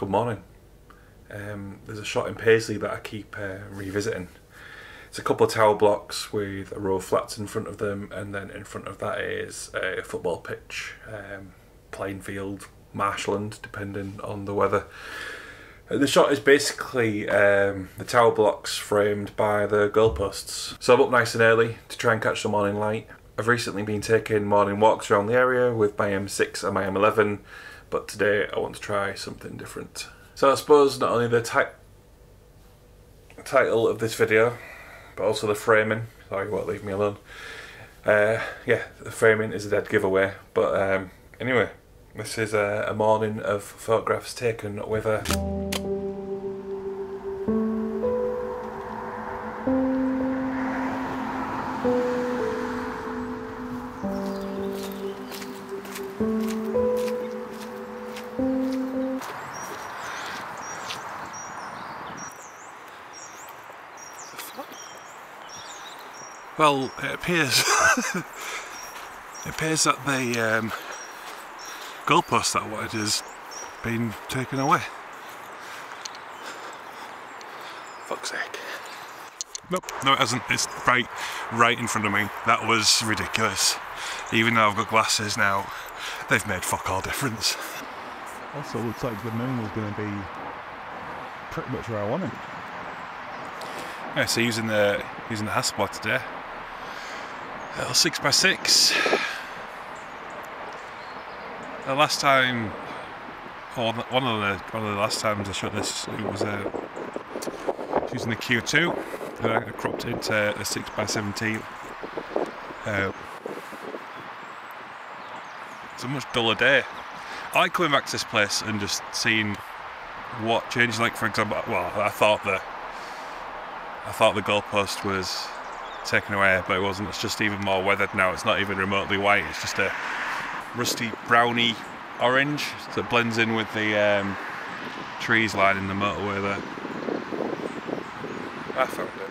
Good morning. Um, there's a shot in Paisley that I keep uh, revisiting. It's a couple of tower blocks with a row of flats in front of them, and then in front of that is a football pitch, um, playing field, marshland, depending on the weather. Uh, The shot is basically um, the tower blocks framed by the goalposts. So I'm up nice and early to try and catch the morning light. I've recently been taking morning walks around the area with my M6 and my M11, but today I want to try something different. So I suppose not only the ti- title of this video, but also the framing. Sorry, you won't leave me alone. Uh, yeah, the framing is a dead giveaway. But um, anyway, this is a, a morning of photographs taken with a. Well, it appears it appears that the um, goalpost that I wanted has been taken away. Fuck's sake. Nope, no it hasn't. It's right, right in front of me. That was ridiculous. Even though I've got glasses now, they've made fuck all difference. Also, looks like the moon was going to be pretty much where I want it. Yeah, so using the using the Hasselblad today. Little six by six. The last time, or one of the one of the last times I shot this, it was uh, using the Q2. And I cropped it into a six by seventeen. Uh, it's a much duller day. I like coming back to this place and just seeing what changed. Like for example, well, I thought that I thought the goalpost was taken away, but it wasn't. It's just even more weathered now. It's not even remotely white. It's just a rusty browny orange that blends in with the um, trees lining the motorway there. I found it.